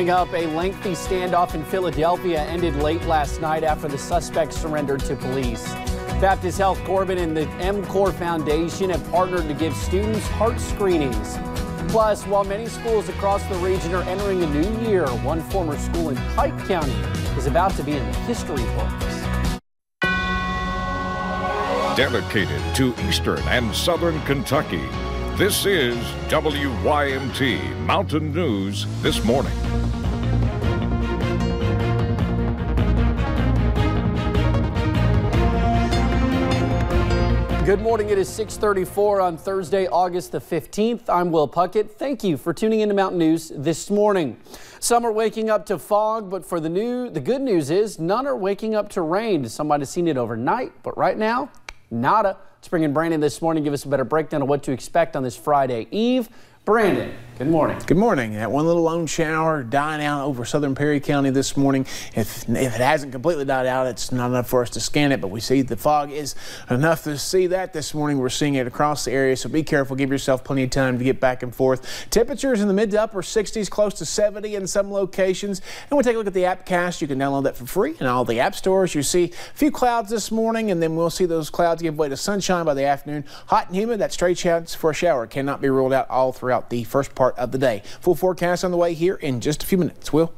Coming up, a lengthy standoff in Philadelphia ended late last night after the suspect surrendered to police. Baptist Health Corbin and the MCOR Foundation have partnered to give students heart screenings. Plus, while many schools across the region are entering a new year, one former school in Pike County is about to be in the history books. Dedicated to Eastern and Southern Kentucky, this is WYMT Mountain News This Morning. Good morning. It is 634 on Thursday, August the 15th. I'm Will Puckett. Thank you for tuning into Mountain News this morning. Some are waking up to fog, but for the new, the good news is none are waking up to rain. Some might have seen it overnight, but right now, nada. Let's bring in Brandon this morning, give us a better breakdown of what to expect on this Friday Eve. Brandon, good morning. Good morning. That one little lone shower dying out over southern Perry County this morning. If, if it hasn't completely died out, it's not enough for us to scan it, but we see the fog is enough to see that this morning. We're seeing it across the area, so be careful. Give yourself plenty of time to get back and forth. Temperatures in the mid to upper 60s, close to 70 in some locations. And we'll take a look at the AppCast. You can download that for free in all the app stores. You see a few clouds this morning, and then we'll see those clouds give way to sunshine by the afternoon. Hot and humid, that straight chance for a shower cannot be ruled out all throughout the first part of the day. Full forecast on the way here in just a few minutes. Will?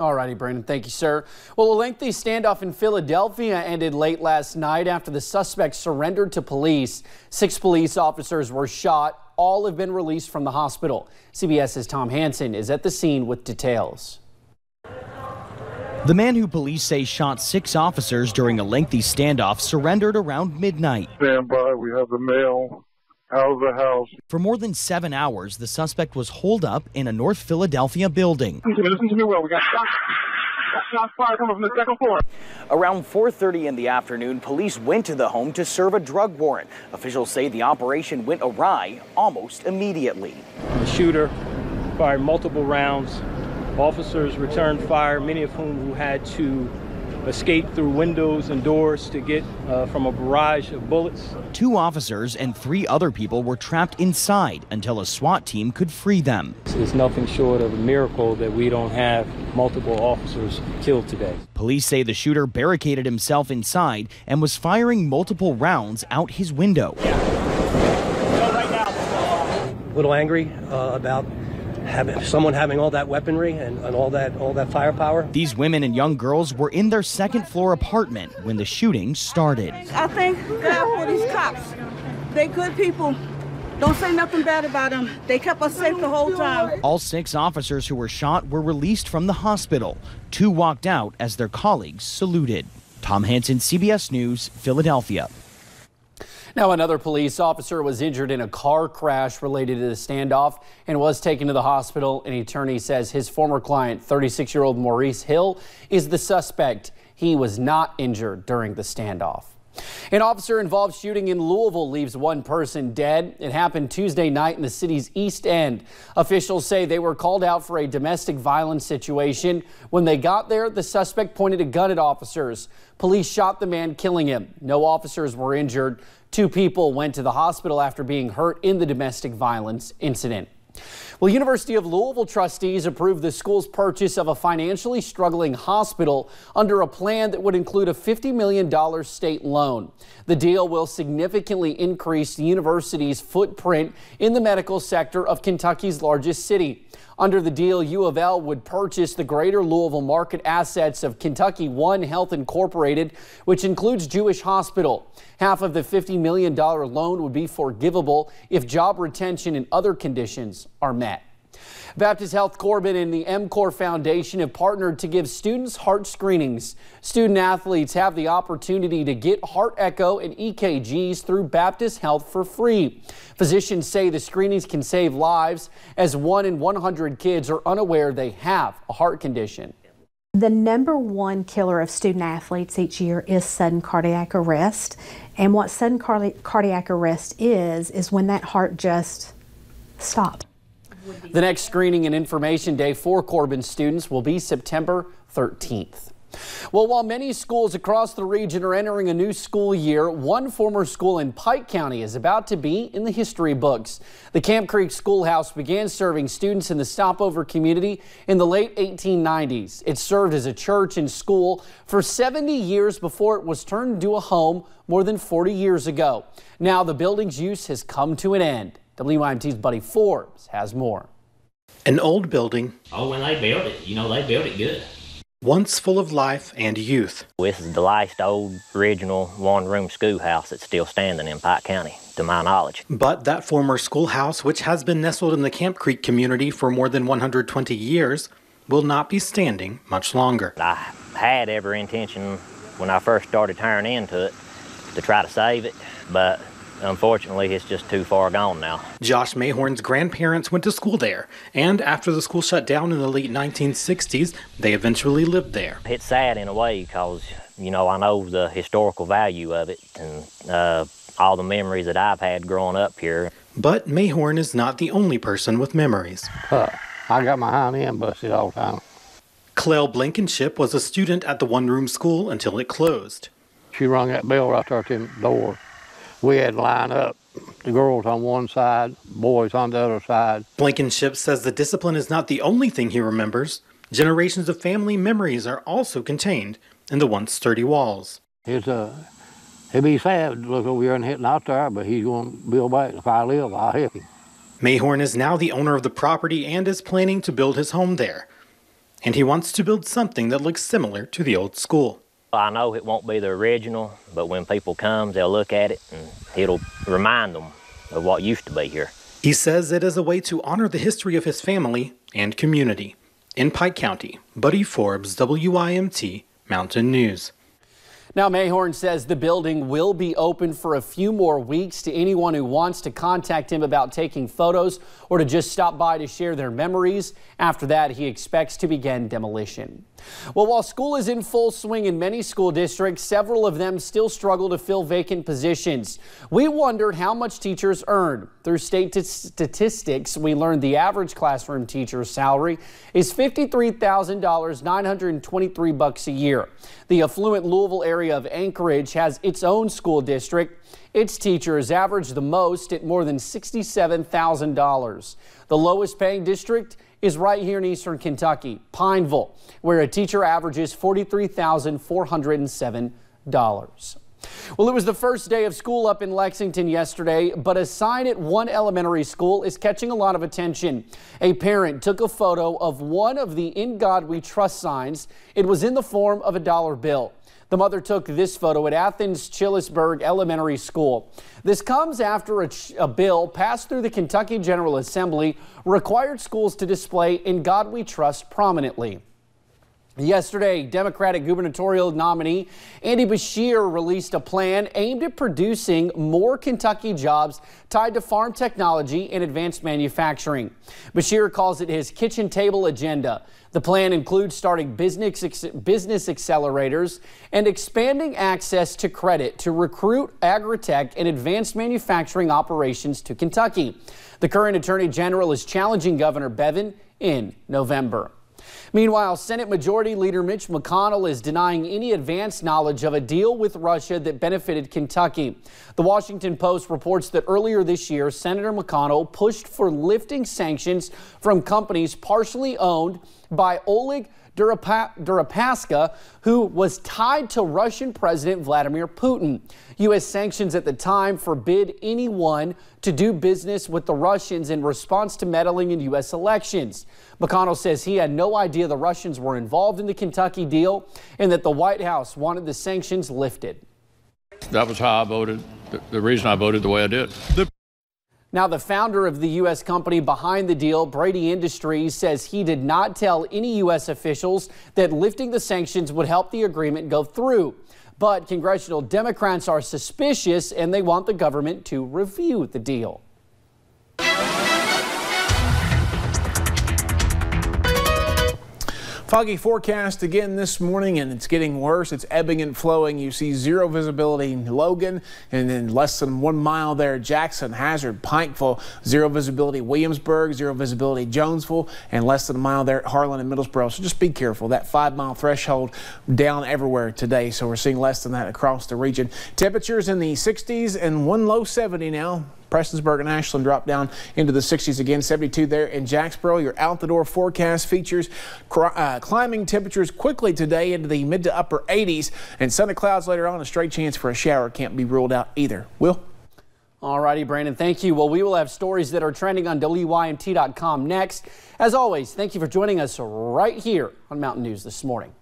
All righty, Brandon. Thank you, sir. Well, a lengthy standoff in Philadelphia ended late last night after the suspect surrendered to police. Six police officers were shot. All have been released from the hospital. CBS's Tom Hanson is at the scene with details. The man who police say shot six officers during a lengthy standoff surrendered around midnight. Stand by. We have the male out of the house. For more than seven hours, the suspect was holed up in a North Philadelphia building. Listen to me, listen to me well. We got shots. Shots fired coming from the second floor. Around 4:30 in the afternoon, police went to the home to serve a drug warrant. Officials say the operation went awry almost immediately. The shooter fired multiple rounds. Officers returned fire, many of whom who had to escape through windows and doors to get uh, from a barrage of bullets. Two officers and three other people were trapped inside until a SWAT team could free them. It's nothing short of a miracle that we don't have multiple officers killed today. Police say the shooter barricaded himself inside and was firing multiple rounds out his window. A little angry uh, about having someone having all that weaponry and, and all that all that firepower. These women and young girls were in their second floor apartment when the shooting started. I thank God for these cops. They good people. Don't say nothing bad about them. They kept us safe the whole time. All six officers who were shot were released from the hospital. Two walked out as their colleagues saluted. Tom Hanson, CBS News, Philadelphia. Now, another police officer was injured in a car crash related to the standoff and was taken to the hospital. An attorney says his former client, 36 year old Maurice Hill, is the suspect. He was not injured during the standoff. An officer involved shooting in Louisville leaves one person dead. It happened Tuesday night in the city's East End. Officials say they were called out for a domestic violence situation. When they got there, the suspect pointed a gun at officers. Police shot the man, killing him. No officers were injured. Two people went to the hospital after being hurt in the domestic violence incident. Well, University of Louisville trustees approved the school's purchase of a financially struggling hospital under a plan that would include a $50 million state loan. The deal will significantly increase the university's footprint in the medical sector of Kentucky's largest city. Under the deal, U of L would purchase the greater Louisville market assets of KentuckyOne Health Incorporated, which includes Jewish Hospital. Half of the $50 million loan would be forgivable if job retention and other conditions are met. Baptist Health Corbin and the MCOR Foundation have partnered to give students heart screenings. Student athletes have the opportunity to get heart echo and EKGs through Baptist Health for free. Physicians say the screenings can save lives as one in 100 kids are unaware they have a heart condition. The number one killer of student athletes each year is sudden cardiac arrest. And what sudden cardiac arrest is, is when that heart just stops. The next screening and information day for Corbin students will be September 13th. Well, while many schools across the region are entering a new school year, one former school in Pike County is about to be in the history books. The Camp Creek Schoolhouse began serving students in the stopover community in the late 1890s. It served as a church and school for 70 years before it was turned into a home more than 40 years ago. Now the building's use has come to an end. WYMT's Buddy Forbes has more. An old building. Oh, when they built it, you know, they built it good once full of life and youth. This is the last old original one-room schoolhouse that's still standing in Pike County, to my knowledge. But that former schoolhouse, which has been nestled in the Camp Creek community for more than 120 years, will not be standing much longer. I had every intention when I first started tearing into it to try to save it, but unfortunately, it's just too far gone now. Josh Mayhorn's grandparents went to school there, and after the school shut down in the late 1960s, they eventually lived there. It's sad in a way because, you know, I know the historical value of it and uh, all the memories that I've had growing up here. But Mayhorn is not the only person with memories. Uh, I got my hind end busted all the time. Clell Blankenship was a student at the one room school until it closed. She rung that bell right there at the door we had to line up the girls on one side, boys on the other side. Blankenship says the discipline is not the only thing he remembers. Generations of family memories are also contained in the once sturdy walls. It's a, uh, it'd be sad to look over here and hitting out there, but he's going to build back. If I live, I'll help him. Mayhorn is now the owner of the property and is planning to build his home there. And he wants to build something that looks similar to the old school. I know it won't be the original, but when people come, they'll look at it and it'll remind them of what used to be here. He says it is a way to honor the history of his family and community. In Pike County, Buddy Forbes, WYMT, Mountain News. Now, Mayhorn says the building will be open for a few more weeks to anyone who wants to contact him about taking photos or to just stop by to share their memories. After that, he expects to begin demolition. Well, while school is in full swing in many school districts, several of them still struggle to fill vacant positions. We wondered how much teachers earn. Through state statistics, we learned the average classroom teacher's salary is $53,000, 923 bucks a year. The affluent Louisville area of Anchorage has its own school district. Its teachers average the most at more than $67,000. The lowest paying district is right here in eastern Kentucky, Pineville, where a teacher averages $43,407. Well, it was the first day of school up in Lexington yesterday, but a sign at one elementary school is catching a lot of attention. A parent took a photo of one of the In God We Trust signs. It was in the form of a dollar bill. The mother took this photo at Athens Chilesburg Elementary School. This comes after a, a, bill passed through the Kentucky General Assembly required schools to display In God We Trust prominently. Yesterday, Democratic gubernatorial nominee Andy Beshear released a plan aimed at producing more Kentucky jobs tied to farm technology and advanced manufacturing. Beshear calls it his kitchen table agenda. The plan includes starting business, business accelerators and expanding access to credit to recruit agri-tech and advanced manufacturing operations to Kentucky. The current Attorney General is challenging Governor Bevin in November. Meanwhile, Senate Majority Leader Mitch McConnell is denying any advance knowledge of a deal with Russia that benefited Kentucky. The Washington Post reports that earlier this year, Senator McConnell pushed for lifting sanctions from companies partially owned by Oleg Deripaska, who was tied to Russian President Vladimir Putin. U.S. sanctions at the time forbid anyone to do business with the Russians in response to meddling in U.S. elections. McConnell says he had no idea the Russians were involved in the Kentucky deal and that the White House wanted the sanctions lifted. That was how I voted, the reason I voted the way I did. The now, the founder of the U.S. company behind the deal, Braidy Industries, says he did not tell any U.S. officials that lifting the sanctions would help the agreement go through. But congressional Democrats are suspicious and they want the government to review the deal. Foggy forecast again this morning, and it's getting worse. It's ebbing and flowing. You see zero visibility in Logan, and then less than one mile there, Jackson, Hazard, Pikeville, zero visibility Williamsburg, zero visibility Jonesville, and less than a mile there at Harlan and Middlesboro. So just be careful. That five mile threshold down everywhere today. So we're seeing less than that across the region. Temperatures in the 60s and one low 70 now. Prestonsburg and Ashland drop down into the 60s again. 72 there in Jacksboro. Your out the door forecast features uh, climbing temperatures quickly today into the mid to upper 80s and sunny clouds later on. A straight chance for a shower can't be ruled out either. Will? All righty, Brandon, thank you. Well, we will have stories that are trending on WYMT.com next. As always, thank you for joining us right here on Mountain News this morning.